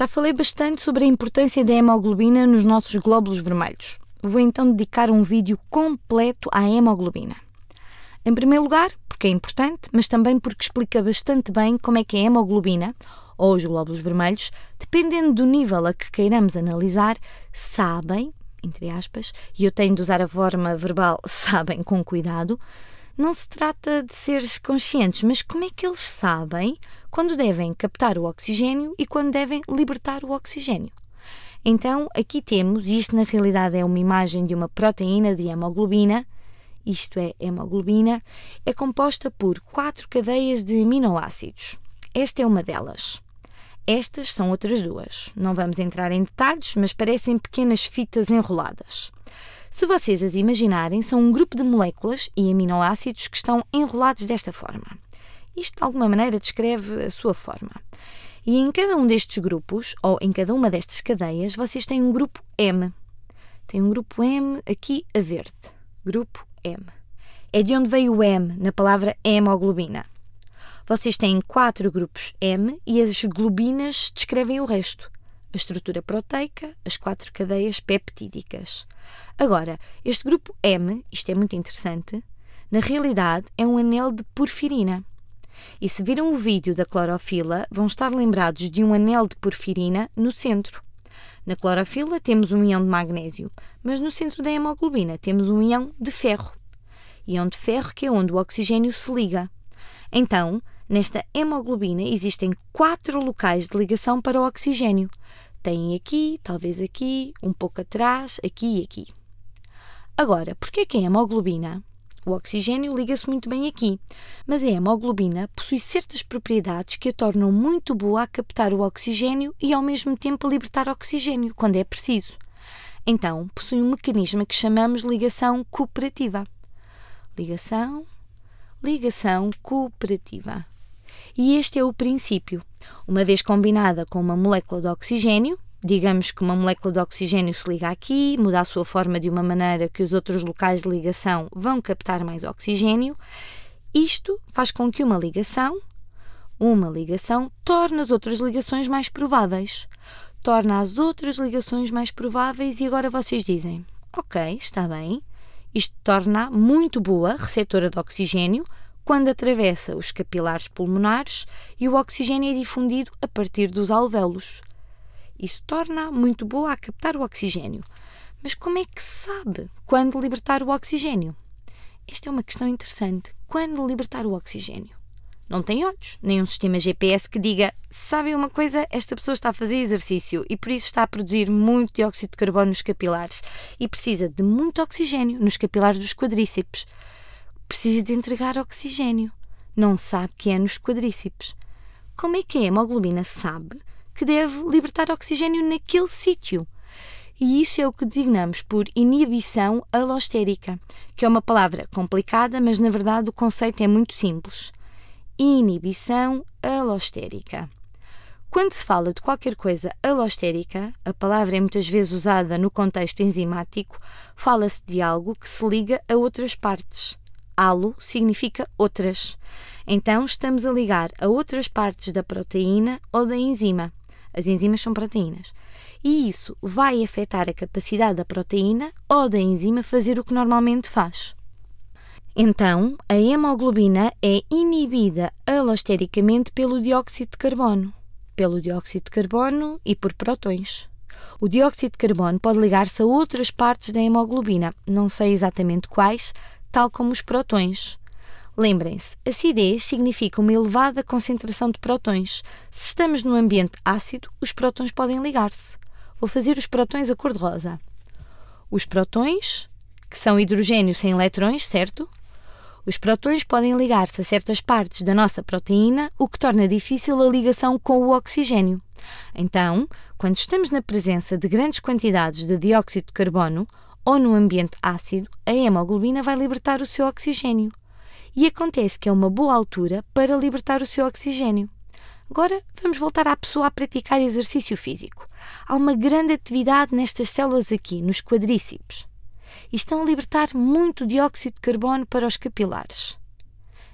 Já falei bastante sobre a importância da hemoglobina nos nossos glóbulos vermelhos. Vou então dedicar um vídeo completo à hemoglobina. Em primeiro lugar, porque é importante, mas também porque explica bastante bem como é que a hemoglobina, ou os glóbulos vermelhos, dependendo do nível a que queiramos analisar, sabem, entre aspas, e eu tenho de usar a forma verbal sabem com cuidado, não se trata de seres conscientes, mas como é que eles sabem quando devem captar o oxigênio e quando devem libertar o oxigênio? Então, aqui temos, e isto na realidade é uma imagem de uma proteína de hemoglobina, isto é, hemoglobina, é composta por quatro cadeias de aminoácidos. Esta é uma delas. Estas são outras duas. Não vamos entrar em detalhes, mas parecem pequenas fitas enroladas. Se vocês as imaginarem, são um grupo de moléculas e aminoácidos que estão enrolados desta forma. Isto, de alguma maneira, descreve a sua forma. E em cada um destes grupos, ou em cada uma destas cadeias, vocês têm um grupo M. Tem um grupo M aqui a verde. Grupo M. É de onde veio o M na palavra hemoglobina. Vocês têm quatro grupos M e as globinas descrevem o resto. A estrutura proteica, as quatro cadeias peptídicas. Agora, este grupo M, isto é muito interessante, na realidade é um anel de porfirina. E se viram o vídeo da clorofila, vão estar lembrados de um anel de porfirina no centro. Na clorofila temos um íon de magnésio, mas no centro da hemoglobina temos um íon de ferro íon de ferro, que é onde o oxigênio se liga. Então, nesta hemoglobina existem quatro locais de ligação para o oxigênio. Tem aqui, talvez aqui, um pouco atrás, aqui e aqui. Agora, por que a hemoglobina? O oxigênio liga-se muito bem aqui, mas a hemoglobina possui certas propriedades que a tornam muito boa a captar o oxigênio e ao mesmo tempo libertar oxigênio quando é preciso. Então, possui um mecanismo que chamamos ligação cooperativa ligação, ligação cooperativa. E este é o princípio. Uma vez combinada com uma molécula de oxigênio, digamos que uma molécula de oxigênio se liga aqui, muda a sua forma de uma maneira que os outros locais de ligação vão captar mais oxigênio, isto faz com que uma ligação, uma ligação, torne as outras ligações mais prováveis. Torna as outras ligações mais prováveis e agora vocês dizem: Ok, está bem, isto torna muito boa receptora de oxigênio quando atravessa os capilares pulmonares e o oxigênio é difundido a partir dos alvéolos. Isso torna muito boa a captar o oxigênio. Mas como é que sabe quando libertar o oxigênio? Esta é uma questão interessante. Quando libertar o oxigênio? não tem olhos, nem um sistema GPS que diga: sabem uma coisa, esta pessoa está a fazer exercício e por isso está a produzir muito dióxido de carbono nos capilares e precisa de muito oxigênio nos capilares dos quadríceps. Precisa de entregar oxigênio. Não sabe que é nos quadríceps. Como é que a hemoglobina sabe que deve libertar oxigênio naquele sítio? E isso é o que designamos por inibição alostérica, que é uma palavra complicada, mas na verdade o conceito é muito simples inibição alostérica. Quando se fala de qualquer coisa alostérica, a palavra é muitas vezes usada no contexto enzimático, fala-se de algo que se liga a outras partes. Alo significa outras. Então estamos a ligar a outras partes da proteína ou da enzima. As enzimas são proteínas. E isso vai afetar a capacidade da proteína ou da enzima fazer o que normalmente faz. Então, a hemoglobina é inibida alostericamente pelo dióxido de carbono, pelo dióxido de carbono e por protões. O dióxido de carbono pode ligar-se a outras partes da hemoglobina, não sei exatamente quais, tal como os protões. Lembrem-se, acidez significa uma elevada concentração de protões. Se estamos num ambiente ácido, os protões podem ligar-se. Vou fazer os protões a cor-de-rosa. Os protões, que são hidrogênio sem eletrões, certo? Os protões podem ligar-se a certas partes da nossa proteína, o que torna difícil a ligação com o oxigênio. Então, quando estamos na presença de grandes quantidades de dióxido de carbono ou no ambiente ácido, a hemoglobina vai libertar o seu oxigênio. E acontece que é uma boa altura para libertar o seu oxigênio. Agora vamos voltar à pessoa a praticar exercício físico. Há uma grande atividade nestas células aqui, nos quadríceps e estão a libertar muito dióxido de carbono para os capilares.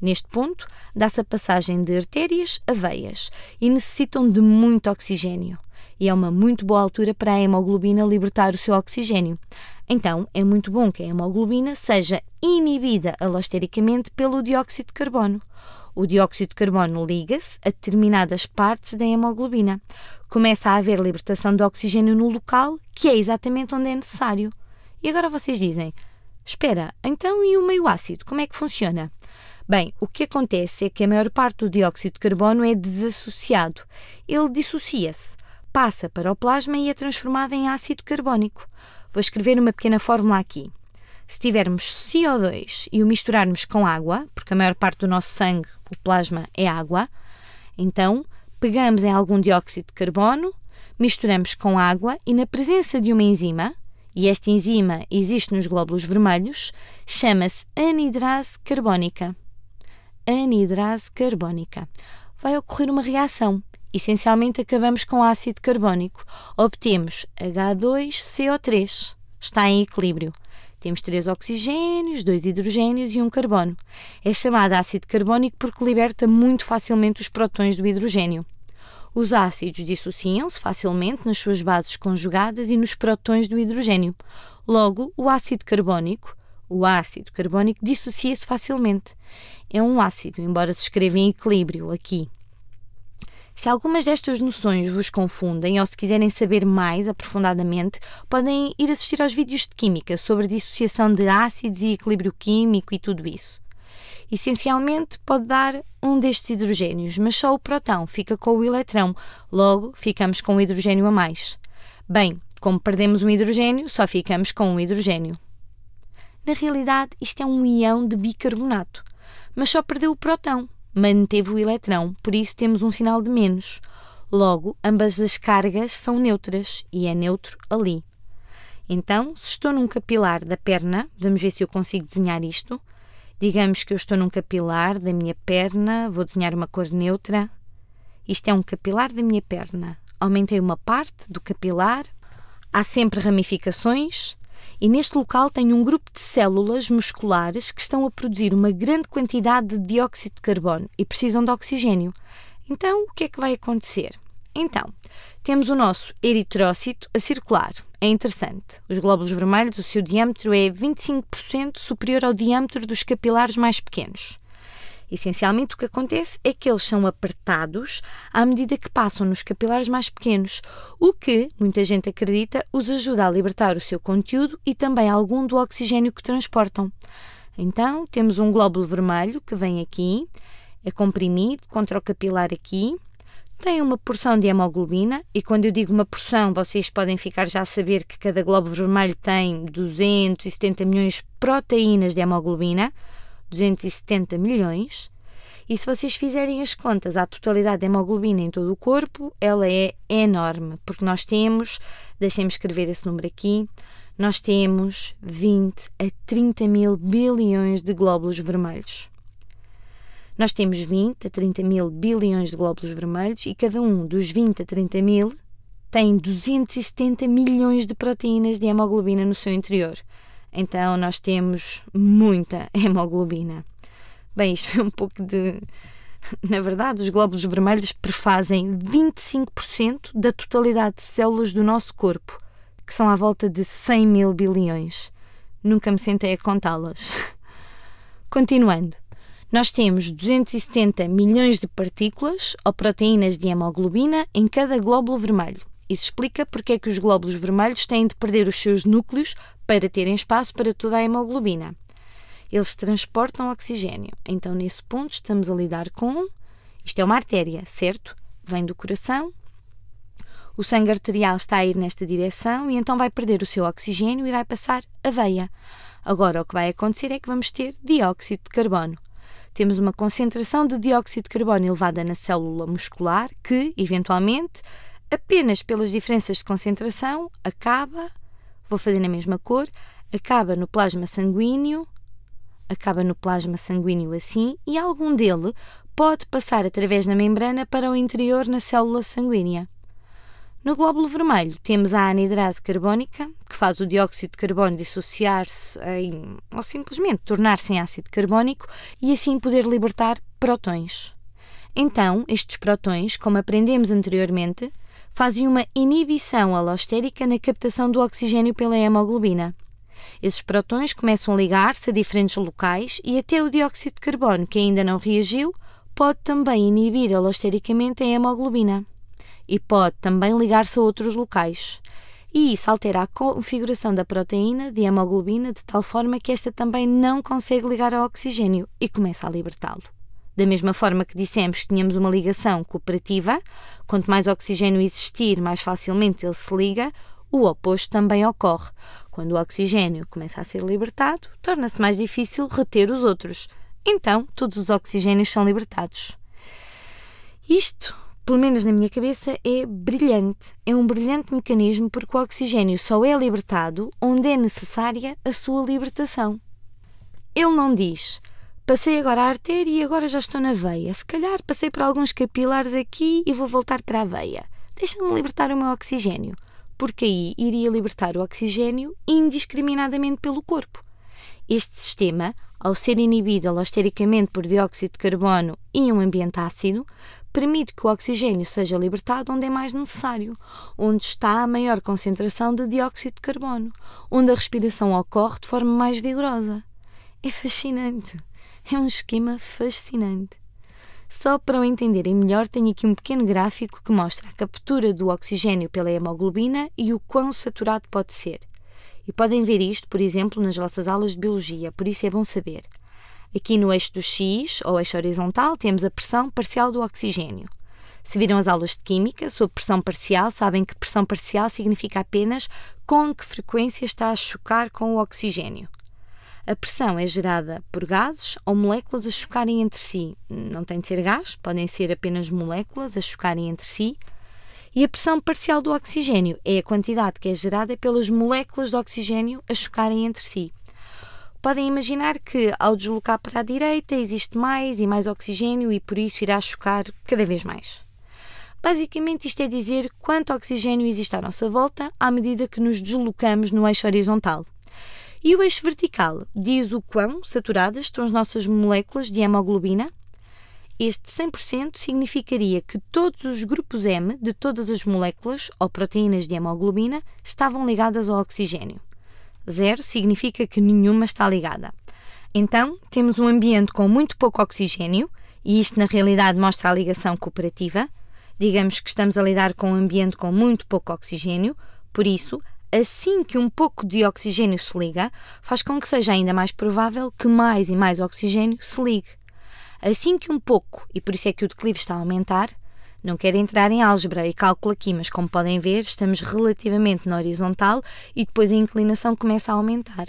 Neste ponto, dá-se a passagem de artérias a veias e necessitam de muito oxigênio. E é uma muito boa altura para a hemoglobina libertar o seu oxigênio. Então, é muito bom que a hemoglobina seja inibida alostericamente pelo dióxido de carbono. O dióxido de carbono liga-se a determinadas partes da hemoglobina. Começa a haver libertação de oxigênio no local, que é exatamente onde é necessário. E agora vocês dizem: Espera, então e o meio ácido? Como é que funciona? Bem, o que acontece é que a maior parte do dióxido de carbono é desassociado. Ele dissocia-se, passa para o plasma e é transformado em ácido carbónico. Vou escrever uma pequena fórmula aqui. Se tivermos CO2 e o misturarmos com água, porque a maior parte do nosso sangue, o plasma, é água, então pegamos em algum dióxido de carbono, misturamos com água e, na presença de uma enzima, e esta enzima existe nos glóbulos vermelhos, chama-se anidrase carbónica. Anidrase carbónica. Vai ocorrer uma reação. Essencialmente, acabamos com ácido carbónico. Obtemos H2CO3. Está em equilíbrio. Temos três oxigênios, dois hidrogênios e um carbono. É chamado ácido carbónico porque liberta muito facilmente os prótons do hidrogênio. Os ácidos dissociam-se facilmente nas suas bases conjugadas e nos prótons do hidrogênio. Logo, o ácido carbónico, o ácido carbónico dissocia-se facilmente. É um ácido, embora se escreva em equilíbrio aqui. Se algumas destas noções vos confundem ou se quiserem saber mais aprofundadamente, podem ir assistir aos vídeos de química sobre dissociação de ácidos e equilíbrio químico e tudo isso. Essencialmente, pode dar um destes hidrogênios, mas só o próton fica com o eletrão, logo ficamos com um hidrogênio a mais. Bem, como perdemos um hidrogênio, só ficamos com um hidrogênio. Na realidade, isto é um íon de bicarbonato, mas só perdeu o próton, manteve o eletrão, por isso temos um sinal de menos. Logo, ambas as cargas são neutras e é neutro ali. Então, se estou num capilar da perna, vamos ver se eu consigo desenhar isto. Digamos que eu estou num capilar da minha perna, vou desenhar uma cor neutra. Isto é um capilar da minha perna. Aumentei uma parte do capilar, há sempre ramificações, e neste local tenho um grupo de células musculares que estão a produzir uma grande quantidade de dióxido de carbono e precisam de oxigênio. Então, o que é que vai acontecer? Então, temos o nosso eritrócito a circular. É interessante. Os glóbulos vermelhos, o seu diâmetro é 25% superior ao diâmetro dos capilares mais pequenos. Essencialmente, o que acontece é que eles são apertados à medida que passam nos capilares mais pequenos, o que, muita gente acredita, os ajuda a libertar o seu conteúdo e também algum do oxigênio que transportam. Então, temos um glóbulo vermelho que vem aqui, é comprimido contra o capilar aqui, tem uma porção de hemoglobina e quando eu digo uma porção, vocês podem ficar já a saber que cada glóbulo vermelho tem 270 milhões de proteínas de hemoglobina, 270 milhões. E se vocês fizerem as contas à totalidade de hemoglobina em todo o corpo, ela é enorme, porque nós temos, deixem-me escrever esse número aqui, nós temos 20 a 30 mil bilhões de glóbulos vermelhos. Nós temos 20 a 30 mil bilhões de glóbulos vermelhos e cada um dos 20 a 30 mil tem 270 milhões de proteínas de hemoglobina no seu interior. Então nós temos muita hemoglobina. Bem, isto foi um pouco de. Na verdade, os glóbulos vermelhos prefazem 25% da totalidade de células do nosso corpo, que são à volta de 100 mil bilhões. Nunca me sentei a contá-las. Continuando. Nós temos 270 milhões de partículas ou proteínas de hemoglobina em cada glóbulo vermelho. Isso explica porque é que os glóbulos vermelhos têm de perder os seus núcleos para terem espaço para toda a hemoglobina. Eles transportam oxigênio. Então, nesse ponto, estamos a lidar com. Isto é uma artéria, certo? Vem do coração. O sangue arterial está a ir nesta direção e então vai perder o seu oxigênio e vai passar a veia. Agora, o que vai acontecer é que vamos ter dióxido de carbono temos uma concentração de dióxido de carbono elevada na célula muscular que, eventualmente, apenas pelas diferenças de concentração, acaba, vou fazer na mesma cor, acaba no plasma sanguíneo, acaba no plasma sanguíneo assim, e algum dele pode passar através da membrana para o interior na célula sanguínea. No glóbulo vermelho temos a anidrase carbónica, que faz o dióxido de carbono dissociar-se em, ou simplesmente tornar-se em ácido carbónico e assim poder libertar prótons. Então, estes prótons, como aprendemos anteriormente, fazem uma inibição alostérica na captação do oxigênio pela hemoglobina. Esses prótons começam a ligar-se a diferentes locais e até o dióxido de carbono, que ainda não reagiu, pode também inibir alostericamente a hemoglobina e pode também ligar-se a outros locais. E isso altera a configuração da proteína de hemoglobina de tal forma que esta também não consegue ligar ao oxigênio e começa a libertá-lo. Da mesma forma que dissemos que tínhamos uma ligação cooperativa, quanto mais oxigênio existir, mais facilmente ele se liga, o oposto também ocorre. Quando o oxigênio começa a ser libertado, torna-se mais difícil reter os outros. Então, todos os oxigênios são libertados. Isto, pelo menos na minha cabeça, é brilhante. É um brilhante mecanismo porque o oxigênio só é libertado onde é necessária a sua libertação. Ele não diz passei agora a artéria e agora já estou na veia. Se calhar passei por alguns capilares aqui e vou voltar para a veia. Deixa-me libertar o meu oxigênio porque aí iria libertar o oxigênio indiscriminadamente pelo corpo. Este sistema, ao ser inibido alostericamente por dióxido de carbono em um ambiente ácido, permite que o oxigênio seja libertado onde é mais necessário, onde está a maior concentração de dióxido de carbono, onde a respiração ocorre de forma mais vigorosa. É fascinante. É um esquema fascinante. Só para o entenderem melhor, tenho aqui um pequeno gráfico que mostra a captura do oxigênio pela hemoglobina e o quão saturado pode ser. E podem ver isto, por exemplo, nas vossas aulas de biologia, por isso é bom saber. Aqui no eixo do X, ou eixo horizontal, temos a pressão parcial do oxigênio. Se viram as aulas de Química sobre pressão parcial, sabem que pressão parcial significa apenas com que frequência está a chocar com o oxigênio. A pressão é gerada por gases ou moléculas a chocarem entre si. Não tem de ser gás, podem ser apenas moléculas a chocarem entre si. E a pressão parcial do oxigênio é a quantidade que é gerada pelas moléculas de oxigênio a chocarem entre si. Podem imaginar que, ao deslocar para a direita, existe mais e mais oxigênio e por isso irá chocar cada vez mais. Basicamente, isto é dizer quanto oxigênio existe à nossa volta à medida que nos deslocamos no eixo horizontal. E o eixo vertical diz o quão saturadas estão as nossas moléculas de hemoglobina. Este 100% significaria que todos os grupos M de todas as moléculas ou proteínas de hemoglobina estavam ligadas ao oxigênio. Zero significa que nenhuma está ligada. Então, temos um ambiente com muito pouco oxigênio, e isto na realidade mostra a ligação cooperativa. Digamos que estamos a lidar com um ambiente com muito pouco oxigênio, por isso assim que um pouco de oxigênio se liga, faz com que seja ainda mais provável que mais e mais oxigênio se ligue. Assim que um pouco, e por isso é que o declive está a aumentar, não quero entrar em álgebra e cálculo aqui, mas como podem ver, estamos relativamente na horizontal e depois a inclinação começa a aumentar.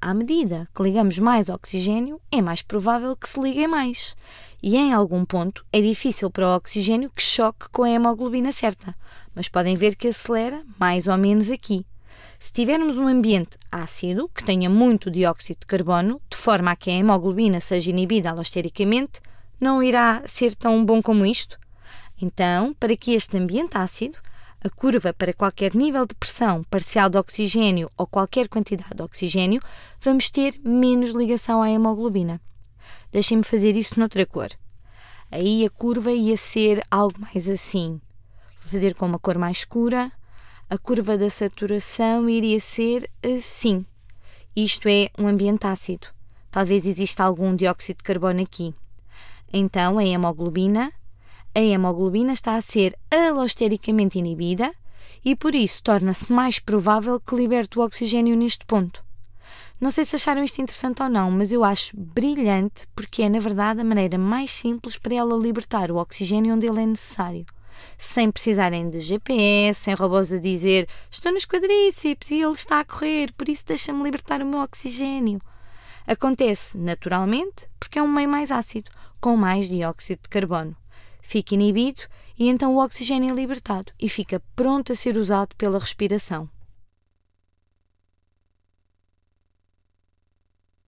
À medida que ligamos mais oxigênio, é mais provável que se ligue mais. E em algum ponto é difícil para o oxigênio que choque com a hemoglobina certa, mas podem ver que acelera mais ou menos aqui. Se tivermos um ambiente ácido, que tenha muito dióxido de carbono, de forma a que a hemoglobina seja inibida alostericamente, não irá ser tão bom como isto? Então, para que este ambiente ácido, a curva para qualquer nível de pressão parcial de oxigênio ou qualquer quantidade de oxigênio, vamos ter menos ligação à hemoglobina. Deixem-me fazer isso noutra cor. Aí a curva ia ser algo mais assim. Vou fazer com uma cor mais escura. A curva da saturação iria ser assim. Isto é um ambiente ácido. Talvez exista algum dióxido de carbono aqui. Então, a hemoglobina a hemoglobina está a ser alostericamente inibida e por isso torna-se mais provável que liberte o oxigênio neste ponto. Não sei se acharam isto interessante ou não, mas eu acho brilhante porque é, na verdade, a maneira mais simples para ela libertar o oxigênio onde ele é necessário. Sem precisarem de GPS, sem robôs a dizer estou nos quadríceps e ele está a correr, por isso deixa-me libertar o meu oxigênio. Acontece naturalmente porque é um meio mais ácido, com mais dióxido de carbono fica inibido e então o oxigênio é libertado e fica pronto a ser usado pela respiração.